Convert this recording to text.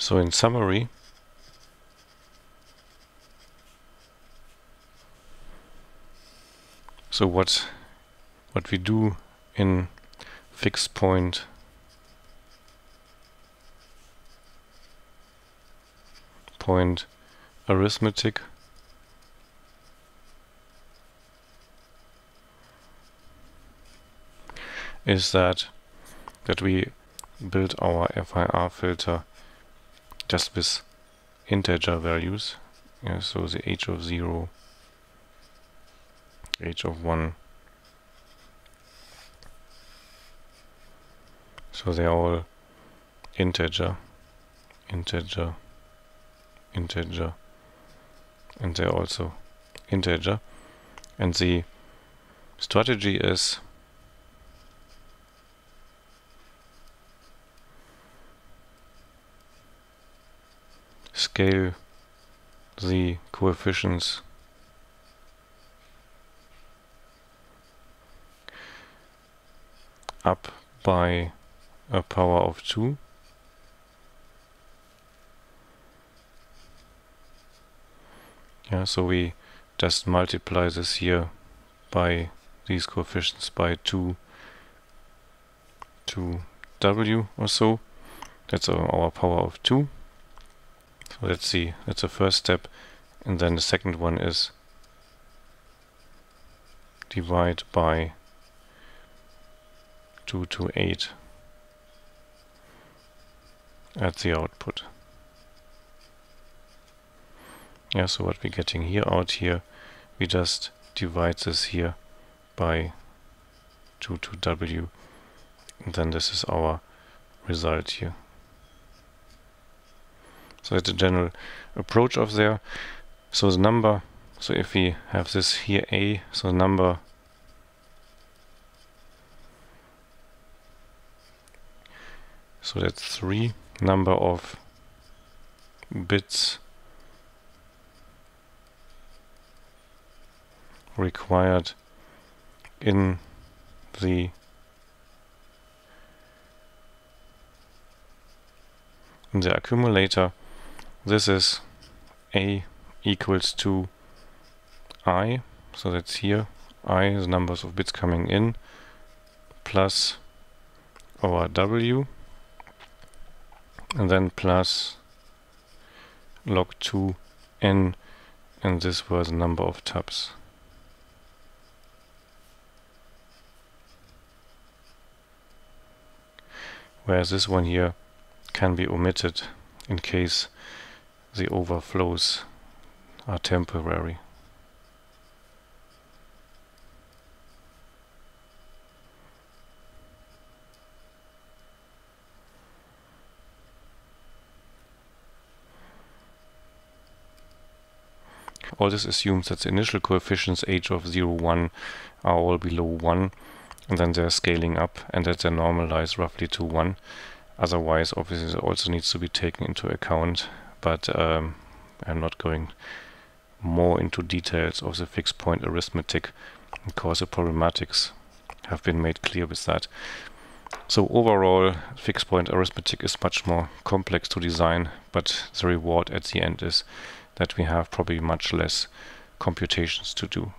So in summary, so what what we do in fixed point point arithmetic is that that we build our FIR filter just with integer values. Yeah, so the h of 0, h of 1. So they're all integer, integer, integer, and they're also integer. And the strategy is scale the coefficients. Up by a power of 2 yeah so we just multiply this here by these coefficients by 2 to w or so. That's our power of 2 so let's see, that's the first step. And then the second one is divide by 2 to 8 at the output. Yeah, so what we're getting here out here, we just divide this here by 2 to w, and then this is our result here. So it's a general approach of there. So the number, so if we have this here A, so the number So that's three number of bits required in the in the accumulator this is a equals to i, so that's here, i is numbers of bits coming in, plus our w, and then plus log 2 n, and this was the number of tabs. Whereas this one here can be omitted in case the overflows are temporary. All this assumes that the initial coefficients h of 0, 1 are all below 1 and then they're scaling up and that they normalize roughly to 1. Otherwise, obviously, it also needs to be taken into account but um, I'm not going more into details of the fixed point arithmetic because the problematics have been made clear with that. So overall, fixed point arithmetic is much more complex to design, but the reward at the end is that we have probably much less computations to do.